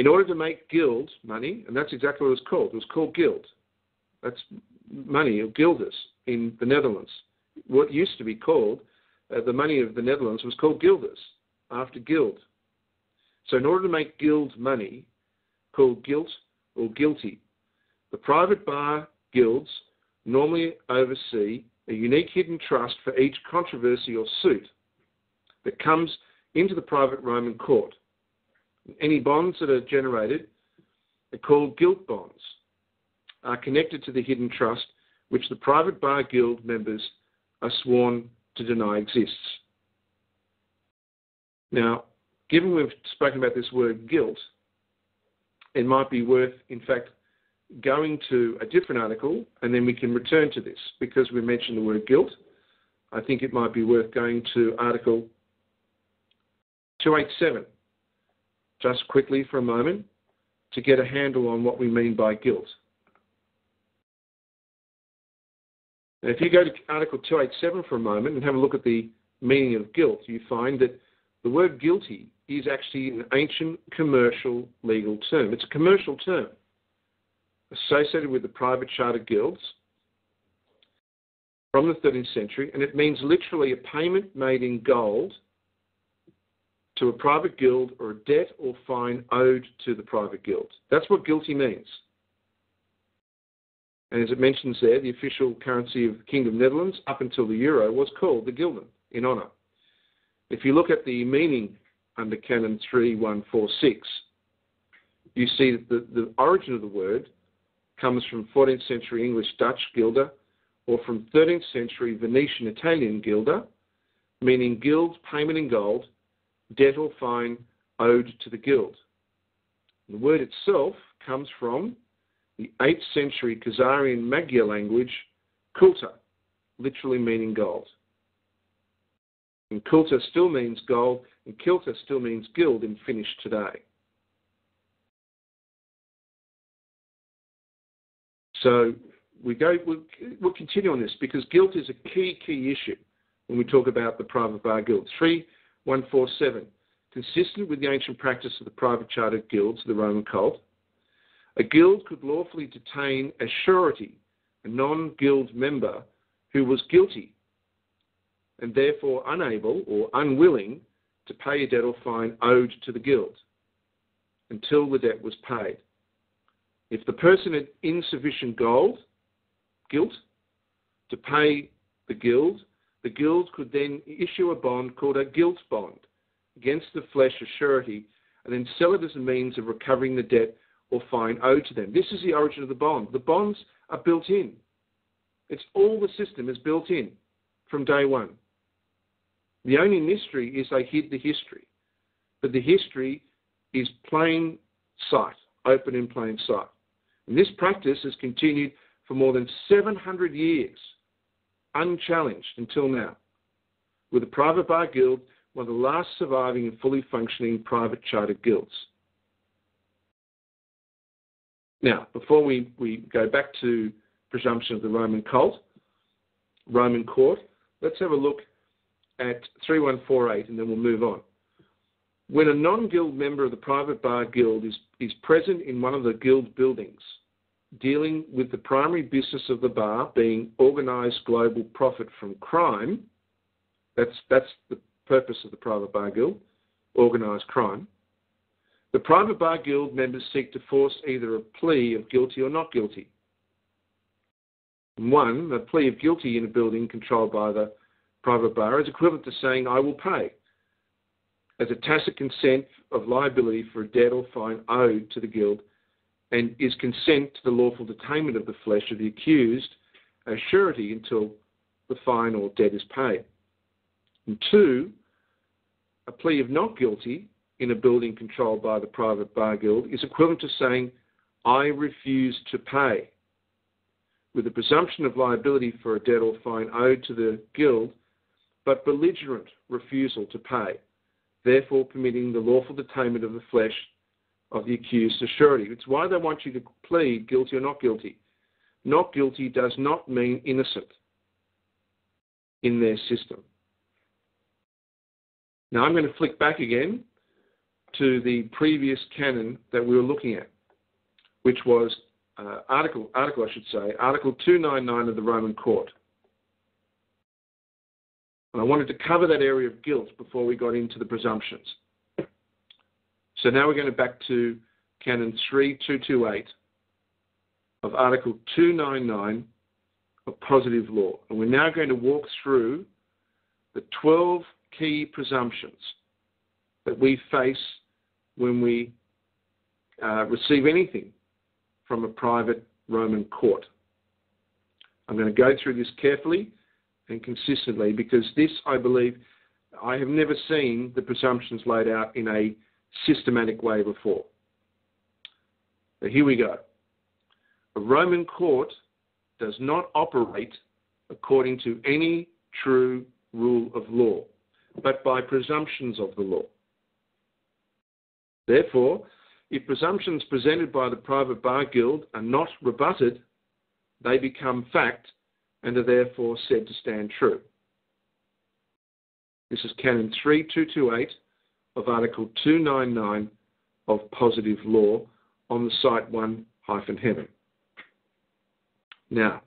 in order to make guild money, and that's exactly what it was called. It was called guild. That's money of guilders in the Netherlands. What used to be called uh, the money of the Netherlands was called guilders after guild. So, in order to make guild money, called gilt or guilty, the private bar guilds normally oversee a unique hidden trust for each controversy or suit that comes into the private Roman court. Any bonds that are generated are called gilt bonds, are connected to the hidden trust which the private bar guild members are sworn to deny exists. Now, given we've spoken about this word guilt, it might be worth, in fact, going to a different article and then we can return to this because we mentioned the word guilt. I think it might be worth going to article 287 just quickly for a moment to get a handle on what we mean by guilt. Now, if you go to Article 287 for a moment and have a look at the meaning of guilt, you find that the word guilty is actually an ancient commercial legal term. It's a commercial term associated with the private charter guilds from the 13th century, and it means literally a payment made in gold to a private guild or a debt or fine owed to the private guild. That's what guilty means. And as it mentions there, the official currency of the Kingdom of Netherlands up until the euro was called the gulden in honour. If you look at the meaning under Canon 3146, you see that the, the origin of the word comes from 14th century English Dutch guilder or from 13th century Venetian Italian guilder, meaning guild payment in gold, debt or fine owed to the guild. The word itself comes from the 8th century Khazarian Magyar language, kulta, literally meaning gold. And kulta still means gold, and kilta still means guild in Finnish today. So we go, we'll, we'll, continue on this because guilt is a key, key issue when we talk about the private bar guild. 3147. Consistent with the ancient practice of the private chartered guilds the Roman cult, a guild could lawfully detain a surety, a non guild member who was guilty and therefore unable or unwilling to pay a debt or fine owed to the guild until the debt was paid. If the person had insufficient gold, guilt, to pay the guild, the guild could then issue a bond called a guilt bond against the flesh of surety and then sell it as a means of recovering the debt or fine owed to them. This is the origin of the bond. The bonds are built in. It's all the system is built in from day one. The only mystery is they hid the history. But the history is plain sight, open in plain sight. And this practice has continued for more than 700 years, unchallenged until now, with the Private Bar Guild one of the last surviving and fully functioning private chartered guilds. Now, before we, we go back to presumption of the Roman cult, Roman court, let's have a look at 3148 and then we'll move on. When a non guild member of the private bar guild is, is present in one of the guild buildings, dealing with the primary business of the bar being organised global profit from crime, that's, that's the purpose of the private bar guild, organised crime. The private bar guild members seek to force either a plea of guilty or not guilty. One, a plea of guilty in a building controlled by the private bar is equivalent to saying, I will pay, as a tacit consent of liability for a debt or fine owed to the guild, and is consent to the lawful detainment of the flesh of the accused as surety until the fine or debt is paid. And two, a plea of not guilty in a building controlled by the private bar guild is equivalent to saying, I refuse to pay, with the presumption of liability for a debt or fine owed to the guild but belligerent refusal to pay, therefore permitting the lawful detainment of the flesh of the accused as surety. It's why they want you to plead guilty or not guilty. Not guilty does not mean innocent in their system. Now I'm going to flick back again to the previous canon that we were looking at, which was uh, article, article, I should say, Article 299 of the Roman Court. And I wanted to cover that area of guilt before we got into the presumptions. So now we're going to back to Canon 3228 of Article 299 of Positive Law. And we're now going to walk through the 12 key presumptions that we face when we uh, receive anything from a private Roman court. I'm going to go through this carefully and consistently because this, I believe, I have never seen the presumptions laid out in a systematic way before. So here we go. A Roman court does not operate according to any true rule of law, but by presumptions of the law. Therefore, if presumptions presented by the private bar guild are not rebutted, they become fact and are therefore said to stand true. This is Canon 3228 of Article 299 of Positive Law on the site 1 hyphen heaven. Now,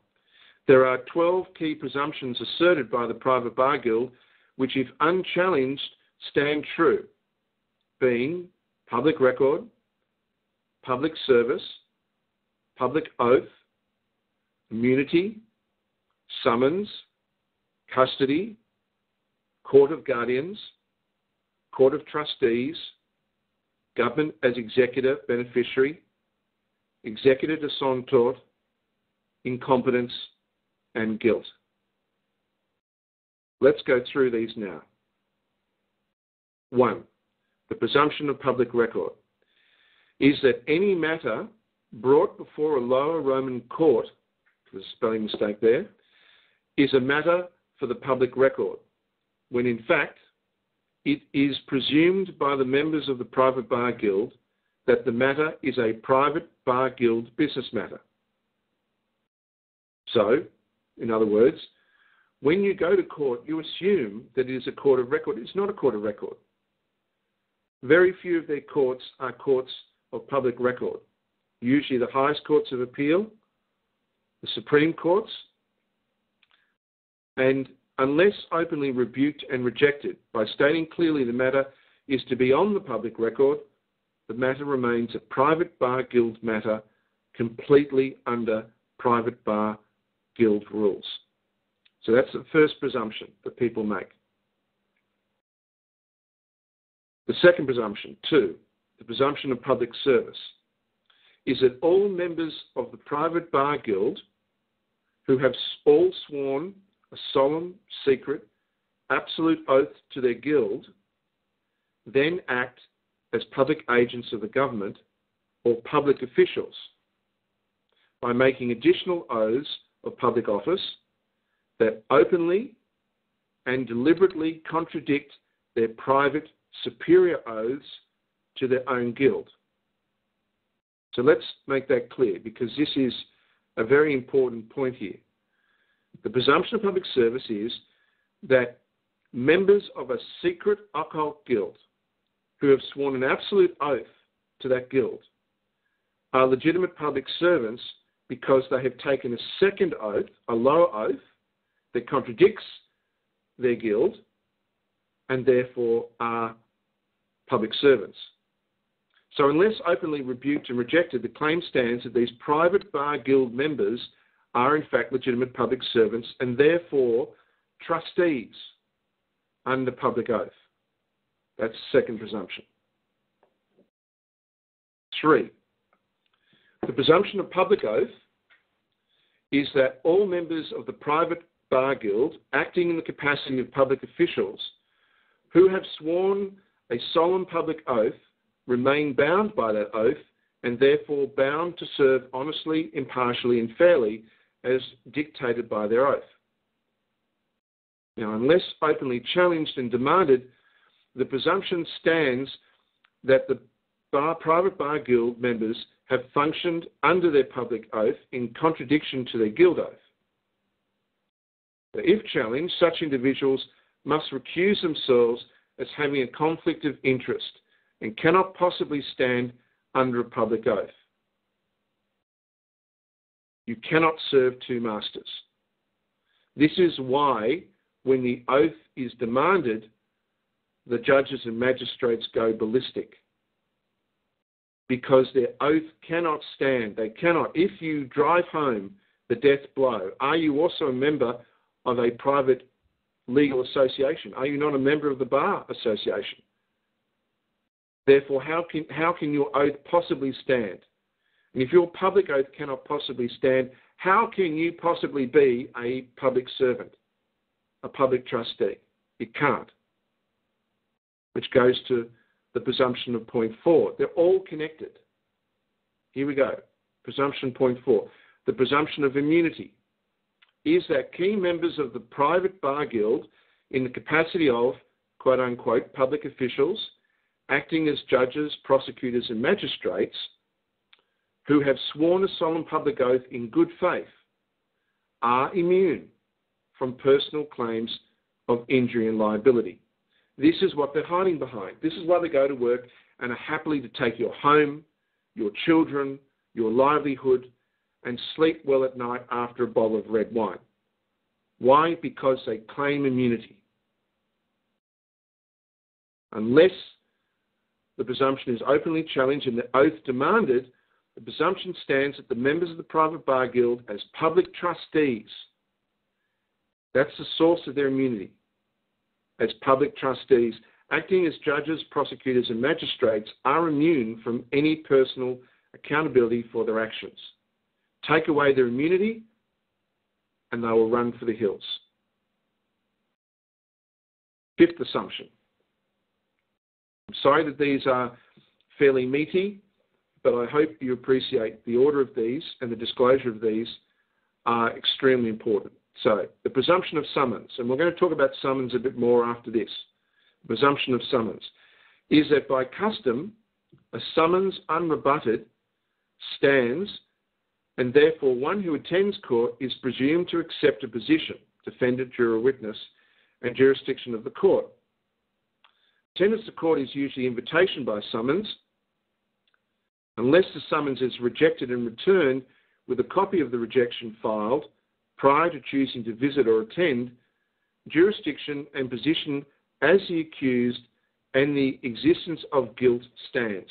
there are 12 key presumptions asserted by the Private Bar Guild which, if unchallenged, stand true, being public record, public service, public oath, immunity, summons, custody, court of guardians, court of trustees, government as executor beneficiary, executor de son tort, incompetence, and guilt. Let's go through these now. One, the presumption of public record is that any matter brought before a lower Roman court, there's a spelling mistake there, is a matter for the public record, when in fact it is presumed by the members of the private bar guild that the matter is a private bar guild business matter. So, in other words, when you go to court, you assume that it is a court of record. It's not a court of record. Very few of their courts are courts of public record. Usually the highest courts of appeal, the Supreme Courts, and unless openly rebuked and rejected by stating clearly the matter is to be on the public record, the matter remains a private bar guild matter completely under private bar guild rules. So that's the first presumption that people make. The second presumption, two, the presumption of public service, is that all members of the private bar guild who have all sworn a solemn, secret, absolute oath to their guild then act as public agents of the government or public officials by making additional oaths of public office that openly and deliberately contradict their private superior oaths to their own guild. So let's make that clear because this is a very important point here. The presumption of public service is that members of a secret occult guild who have sworn an absolute oath to that guild are legitimate public servants because they have taken a second oath, a lower oath, that contradicts their guild and therefore are public servants. So, unless openly rebuked and rejected, the claim stands that these private bar guild members are in fact legitimate public servants and therefore trustees under public oath. That's the second presumption. Three, the presumption of public oath is that all members of the private bar guild acting in the capacity of public officials who have sworn a solemn public oath remain bound by that oath and therefore bound to serve honestly, impartially, and fairly as dictated by their oath. Now, unless openly challenged and demanded, the presumption stands that the bar, private bar guild members have functioned under their public oath in contradiction to their guild oath. If challenged, such individuals must recuse themselves as having a conflict of interest and cannot possibly stand under a public oath. You cannot serve two masters. This is why, when the oath is demanded, the judges and magistrates go ballistic. Because their oath cannot stand. They cannot. If you drive home the death blow, are you also a member of a private legal association? Are you not a member of the Bar Association? Therefore, how can, how can your oath possibly stand? If your public oath cannot possibly stand, how can you possibly be a public servant, a public trustee? It can't. Which goes to the presumption of point four. They're all connected. Here we go. Presumption point four. The presumption of immunity is that key members of the private bar guild, in the capacity of quote unquote public officials, acting as judges, prosecutors, and magistrates, who have sworn a solemn public oath in good faith, are immune from personal claims of injury and liability. This is what they're hiding behind. This is why they go to work and are happily to take your home, your children, your livelihood, and sleep well at night after a bottle of red wine. Why? Because they claim immunity. Unless the presumption is openly challenged and the oath demanded, the presumption stands that the members of the private bar guild, as public trustees, that's the source of their immunity, as public trustees, acting as judges, prosecutors, and magistrates, are immune from any personal accountability for their actions. Take away their immunity, and they will run for the hills. Fifth assumption. I'm sorry that these are fairly meaty, but I hope you appreciate the order of these and the disclosure of these are extremely important. So, the presumption of summons, and we're going to talk about summons a bit more after this. Presumption of summons is that by custom, a summons unrebutted stands and therefore one who attends court is presumed to accept a position, defendant, juror, witness, and jurisdiction of the court. Attendance to court is usually invitation by summons, unless the summons is rejected and returned with a copy of the rejection filed prior to choosing to visit or attend, jurisdiction and position as the accused and the existence of guilt stands.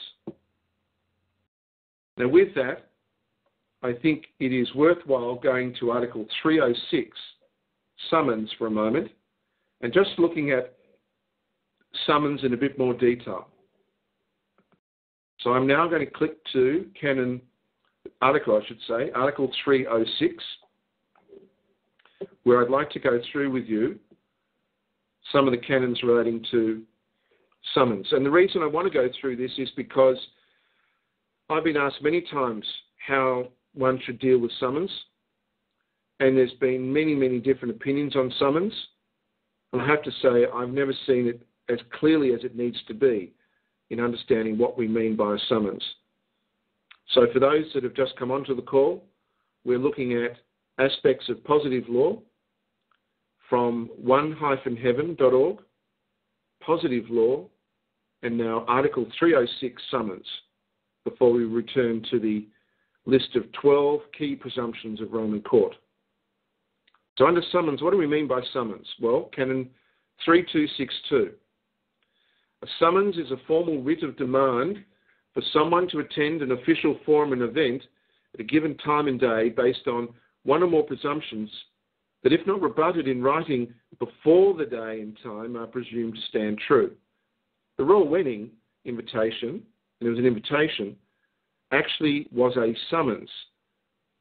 Now, with that, I think it is worthwhile going to Article 306, summons, for a moment, and just looking at summons in a bit more detail. So I'm now going to click to Canon article, I should say, Article 306, where I'd like to go through with you some of the canons relating to summons. And the reason I want to go through this is because I've been asked many times how one should deal with summons. And there's been many, many different opinions on summons. And I have to say, I've never seen it as clearly as it needs to be in understanding what we mean by a summons. So, for those that have just come onto the call, we're looking at aspects of positive law from one-heaven.org, positive law, and now Article 306 summons before we return to the list of 12 key presumptions of Roman court. So, under summons, what do we mean by summons? Well, Canon 3262. A summons is a formal writ of demand for someone to attend an official forum and event at a given time and day based on one or more presumptions that, if not rebutted in writing before the day and time, are presumed to stand true. The royal wedding invitation, and it was an invitation, actually was a summons.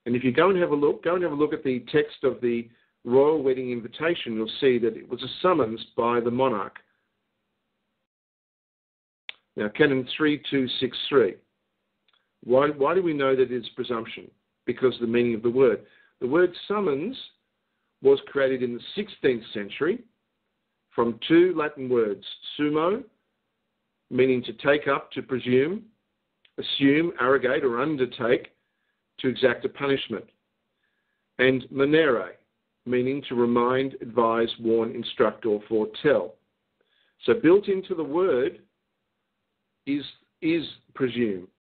And if you go and have a look, go and have a look at the text of the royal wedding invitation, you'll see that it was a summons by the monarch. Now, Canon 3263. Why, why do we know that it's presumption? Because of the meaning of the word. The word summons was created in the 16th century from two Latin words, sumo, meaning to take up, to presume, assume, arrogate, or undertake to exact a punishment. And monere, meaning to remind, advise, warn, instruct, or foretell. So, built into the word is is presume